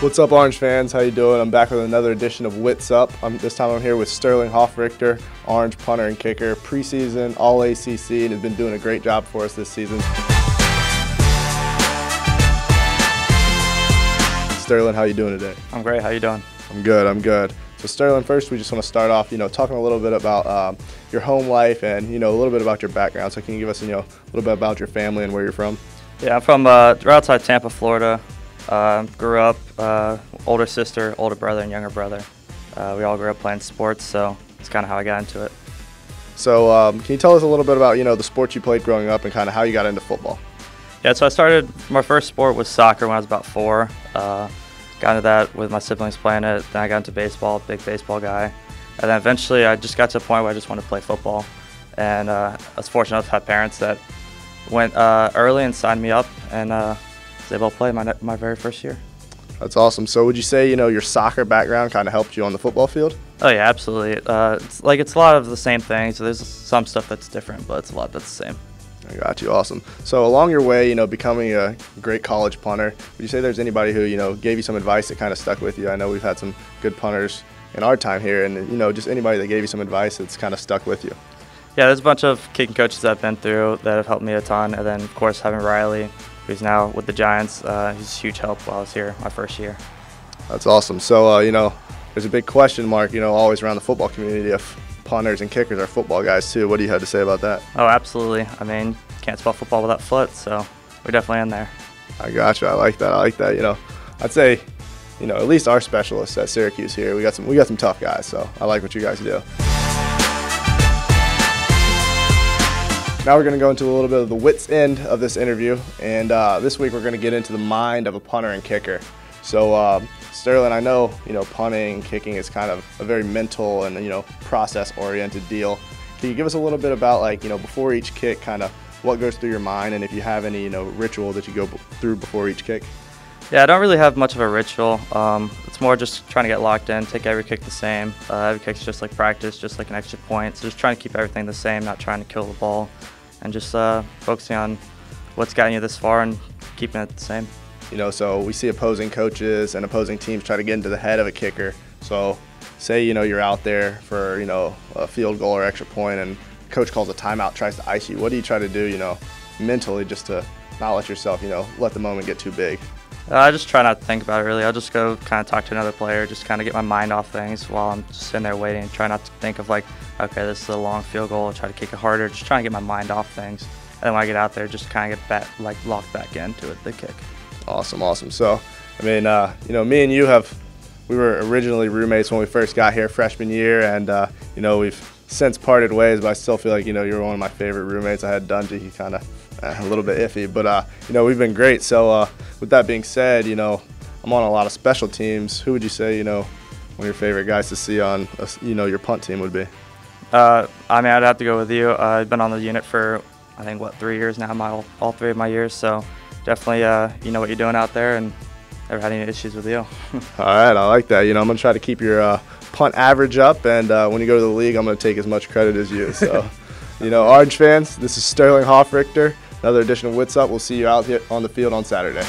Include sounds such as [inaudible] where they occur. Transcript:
What's up, Orange fans? How you doing? I'm back with another edition of Whit's Up. I'm, this time I'm here with Sterling Hofrichter, Orange punter and kicker, preseason All ACC, and has been doing a great job for us this season. Sterling, how you doing today? I'm great. How you doing? I'm good. I'm good. So Sterling, first we just want to start off, you know, talking a little bit about um, your home life and you know a little bit about your background. So can you give us, you know, a little bit about your family and where you're from? Yeah, I'm from uh, right outside Tampa, Florida. Uh, grew up, uh, older sister, older brother, and younger brother. Uh, we all grew up playing sports, so it's kind of how I got into it. So um, can you tell us a little bit about you know the sports you played growing up and kind of how you got into football? Yeah, so I started. My first sport was soccer when I was about four. Uh, got into that with my siblings playing it. Then I got into baseball, big baseball guy, and then eventually I just got to a point where I just wanted to play football. And uh, I was fortunate enough to have parents that went uh, early and signed me up, and was able to play my, my very first year. That's awesome. So would you say, you know, your soccer background kind of helped you on the football field? Oh yeah, absolutely. Uh, it's like it's a lot of the same things. So there's some stuff that's different, but it's a lot that's the same. I got you. Awesome. So along your way, you know, becoming a great college punter, would you say there's anybody who, you know, gave you some advice that kind of stuck with you? I know we've had some good punters in our time here, and you know, just anybody that gave you some advice that's kind of stuck with you. Yeah, there's a bunch of kicking coaches I've been through that have helped me a ton, and then of course having Riley, who's now with the Giants. Uh, he's a huge help while I was here my first year. That's awesome. So, uh, you know, there's a big question mark, you know, always around the football community if punters and kickers are football guys too. What do you have to say about that? Oh, absolutely. I mean, can't spell football without foot, so we're definitely in there. I gotcha. I like that. I like that. You know, I'd say, you know, at least our specialists at Syracuse here, we got some we got some tough guys. So I like what you guys do. Now we're going to go into a little bit of the wits end of this interview, and uh, this week we're going to get into the mind of a punter and kicker. So uh, Sterling, I know you know punting kicking is kind of a very mental and you know process-oriented deal. Can you give us a little bit about like you know before each kick, kind of what goes through your mind, and if you have any you know ritual that you go through before each kick? Yeah, I don't really have much of a ritual. Um, more just trying to get locked in, take every kick the same. Uh, every kick's just like practice, just like an extra point. So just trying to keep everything the same, not trying to kill the ball and just uh, focusing on what's gotten you this far and keeping it the same. You know, so we see opposing coaches and opposing teams try to get into the head of a kicker. So say, you know, you're out there for, you know, a field goal or extra point and coach calls a timeout, tries to ice you. What do you try to do, you know, mentally just to not let yourself, you know, let the moment get too big? Uh, I just try not to think about it really. I'll just go kind of talk to another player, just kind of get my mind off things while I'm just sitting there waiting. Try not to think of like, okay, this is a long field goal. I'll try to kick it harder. Just trying to get my mind off things. And then when I get out there, just kind of get back, like locked back into it, the kick. Awesome, awesome. So, I mean, uh, you know, me and you have, we were originally roommates when we first got here freshman year, and uh, you know, we've since parted ways. But I still feel like you know you're one of my favorite roommates. I had Dungey, he kind of uh, a little bit iffy, but uh, you know, we've been great. So, uh, with that being said, you know, I'm on a lot of special teams. Who would you say, you know, one of your favorite guys to see on, a, you know, your punt team would be? Uh, I mean, I'd have to go with you. Uh, I've been on the unit for, I think, what, three years now, my, all three of my years. So definitely, uh, you know what you're doing out there and never had any issues with you. [laughs] all right, I like that. You know, I'm going to try to keep your uh, punt average up, and uh, when you go to the league, I'm going to take as much credit as you. So, [laughs] you know, Orange fans, this is Sterling Hofrichter. Another edition of Whit's Up. We'll see you out here on the field on Saturday.